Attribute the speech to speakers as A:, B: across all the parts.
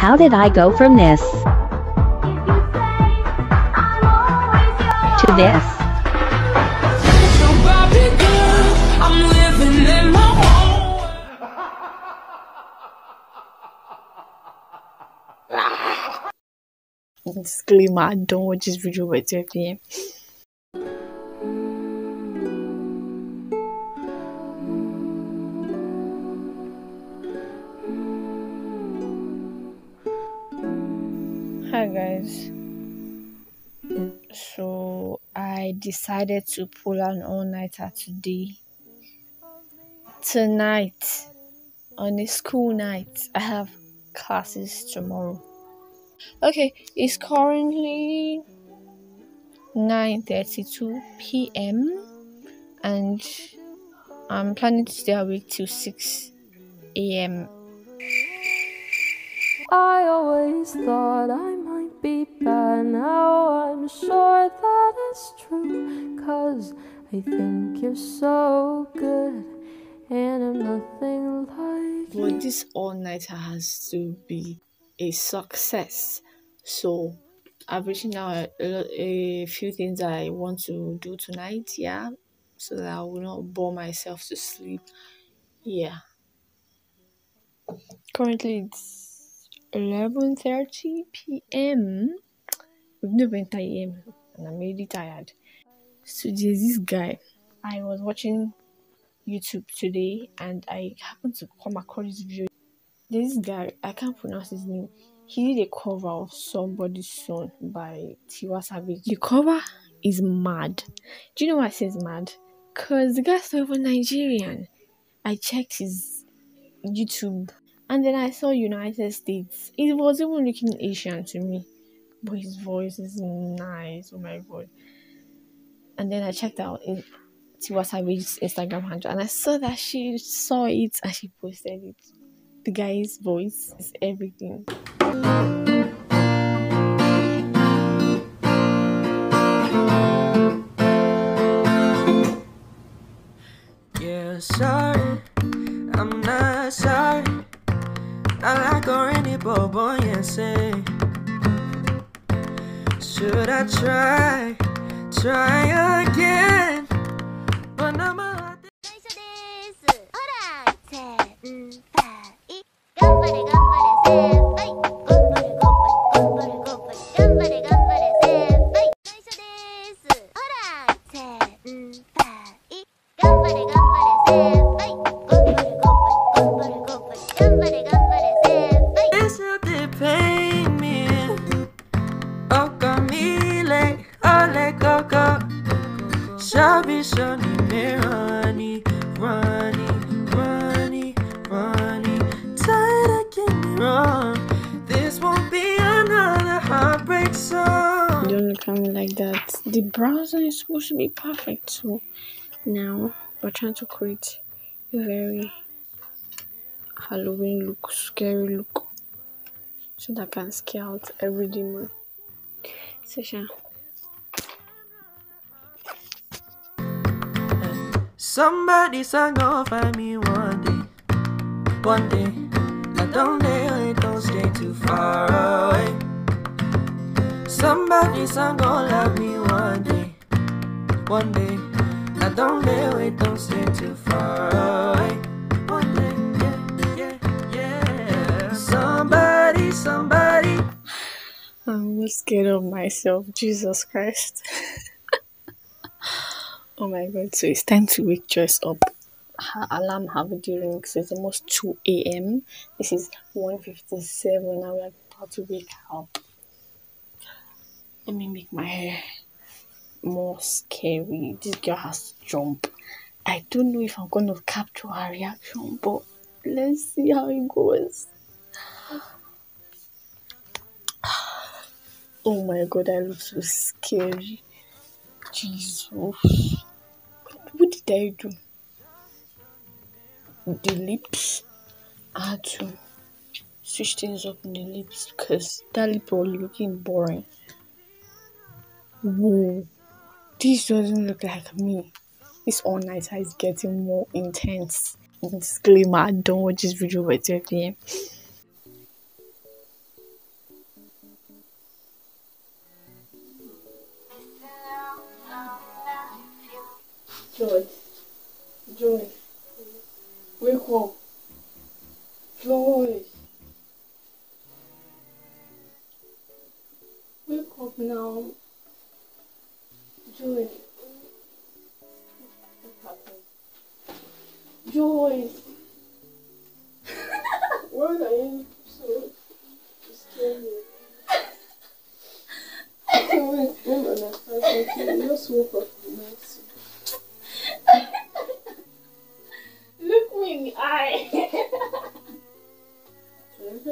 A: How did I go from this to this?
B: Disclaimer, I don't watch this video by 12 p.m. guys. So I decided to pull an all-nighter today. Tonight, on a school night, I have classes tomorrow. Okay, it's currently 9:32 p.m. and I'm planning to stay awake till 6 a.m.
C: I always thought I bad. Now I'm sure that it's true. Cause I think you're so good. And I'm nothing like you.
B: But this all-nighter has to be a success. So I've written a, a, a few things I want to do tonight, yeah, so that I will not bore myself to sleep. Yeah. Currently it's 11:30 p.m. We've not been a.m. and I'm really tired. So there's this guy. I was watching YouTube today and I happened to come across this video. There's this guy, I can't pronounce his name. He did a cover of Somebody's Son by Tiwa Savage. The cover is mad. Do you know why I say mad? Because the guy's not even Nigerian. I checked his YouTube and then I saw United States. It was even looking Asian to me. But his voice is nice. Oh my god. And then I checked out in Tiwa Savage's Instagram handle and I saw that she saw it and she posted it. The guy's voice is everything.
D: Yeah, sorry, I'm not sorry. I like already, but boy, yeah, say. Should I try, try again? Shabby, shawty, me running, running, running, running. Tired of getting wrong. This won't be another heartbreak song.
B: Don't look at me like that. The browser is supposed to be perfect, so now we're trying to create a very Halloween look, scary look, so that I can scare out every demon. Session.
D: Somebody's gonna find me one day. One day. I don't dare, don't stay too far away. Somebody's gonna love me one day. One day. I don't wait, don't stay too far away. One day, yeah, yeah, yeah. Somebody, somebody.
B: I'm scared of myself, Jesus Christ. oh my god, so it's time to wake Joyce up. Her alarm have already ring, so it's almost 2 a.m. This is 1.57 now we're about to wake up. Let me make my hair more scary. This girl has to jump. I don't know if I'm gonna capture her reaction, but let's see how it goes. Oh my god, I look so scary. Jesus. I do the lips I had to switch things up in the lips because that lip was looking boring. Whoa this doesn't look like me. This all nighter is getting more intense. Disclaimer i don't watch this video by 12 p.m George. Joy. Wake up. Joy. Wake up now. Joy. Joy. Why are you so scared? I don't understand. You just woke up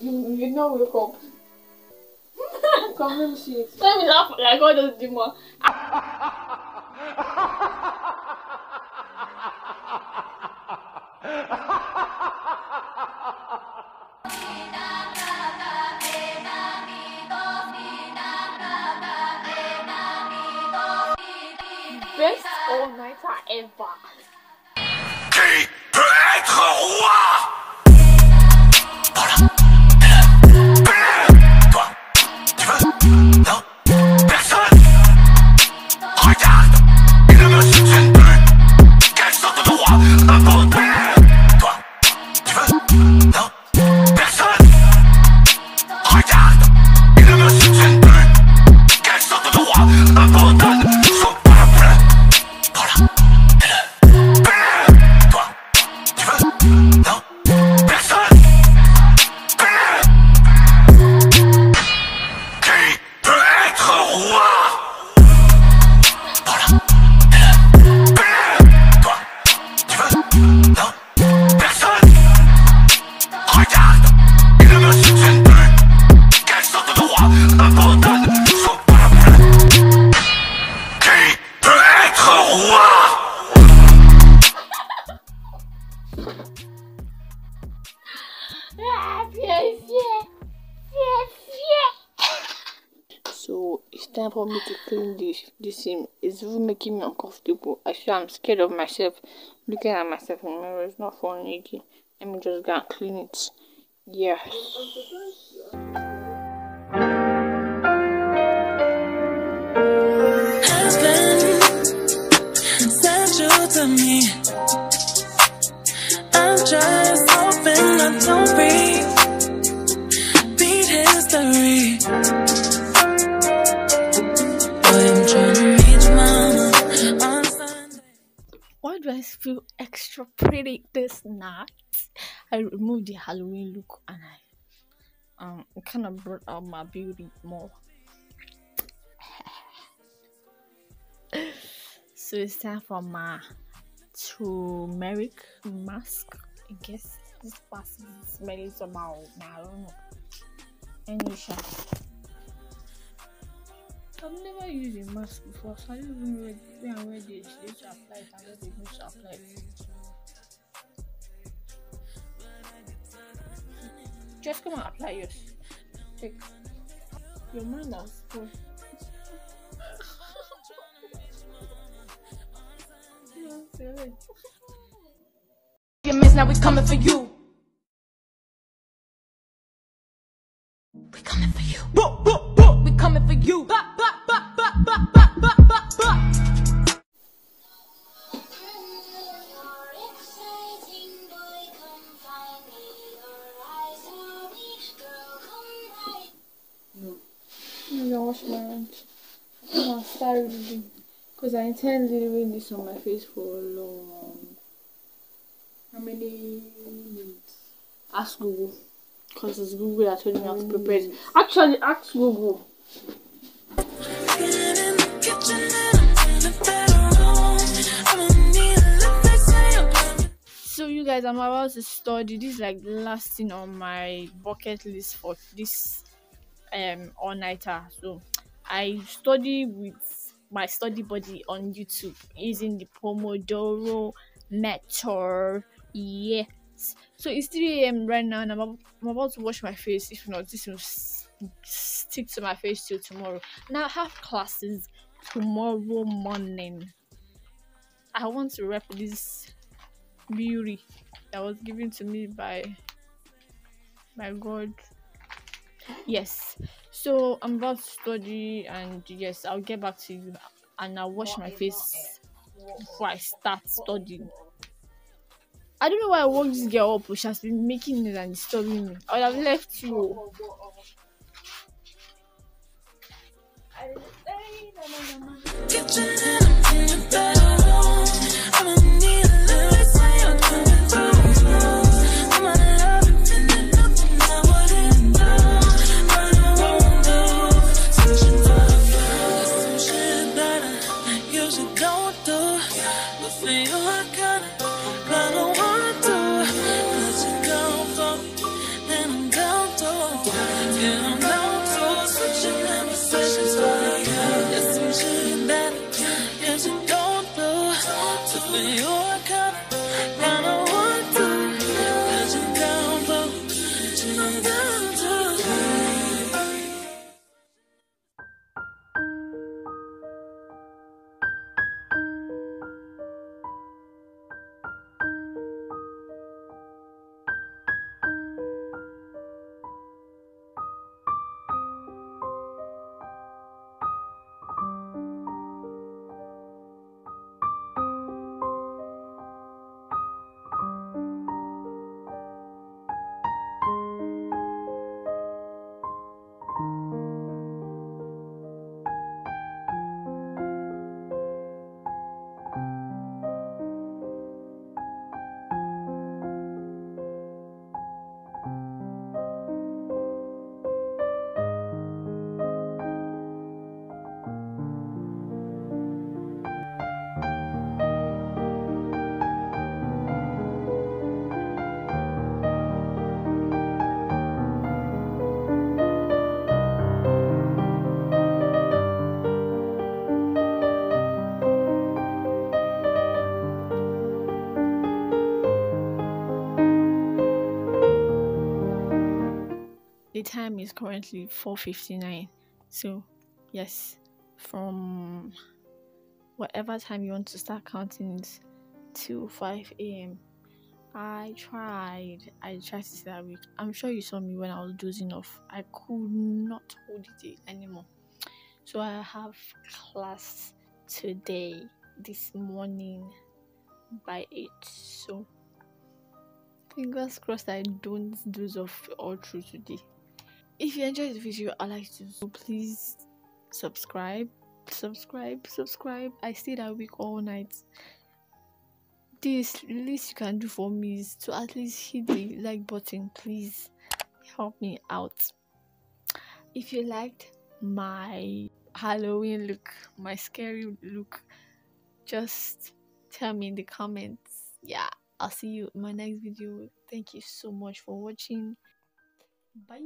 B: You, you did not wake up.
E: Come let me see it.
B: Let me laugh like all those demons. Best all nighter ever.
D: Qui peut être roi
B: time for me to clean this this thing. It's even making me uncomfortable. I feel I'm scared of myself. Looking at myself in the mirror is not again. Let me just go and clean it. Yes.
F: to me. I'm just hoping I don't repeat history.
B: Feel extra pretty this night? I removed the Halloween look and I um kind of brought out my beauty more. so it's time for my turmeric mask. I guess this mask is smelling somehow. I don't know. Any shot. I've never used a mask before, so I don't even know where I read it, they to apply it, I'm not even apply it. Just come and apply yours. Take your manners, bro. You're
G: now we coming for you.
B: Wash my hands. I'm gonna start reading. Because I intend leaving this on my face for a long. How many minutes? Ask Google. Because it's Google that told me how to prepare it. Actually, ask Google.
F: Getting in the kitchen and I'm in a better room. I'ma need a lift, they say I'm coming.
B: So you guys, I'm about to study. This is like the last thing on my bucket list for this um all nighter. So I study with my study buddy on YouTube using the Pomodoro method. Yes. So it's 3 a.m. right now, and I'm, I'm about to wash my face. If not, this will stick to my face till tomorrow. Now I have classes tomorrow morning. I want to wrap this beauty that was given to me by by God. Yes. So I'm about to study and yes, I'll get back to you and I'll wash my face before I start studying. I don't know why I woke this girl up, she has been making it and disturbing me. I would have left you. The time is currently 4.59 so yes from whatever time you want to start counting till 5 a.m i tried i tried to stay awake i'm sure you saw me when i was dozing off. I could not hold it anymore. So i have class today this morning by 8 so fingers crossed i don't doze off all through today if you enjoyed the video i like to so please subscribe subscribe subscribe. I stayed awake all night. This least you can do for me is to at least hit the like button please. Help me out. If you liked my halloween look my scary look just tell me in the comments. Yeah i'll see you in my next video. Thank you so much for watching. Bye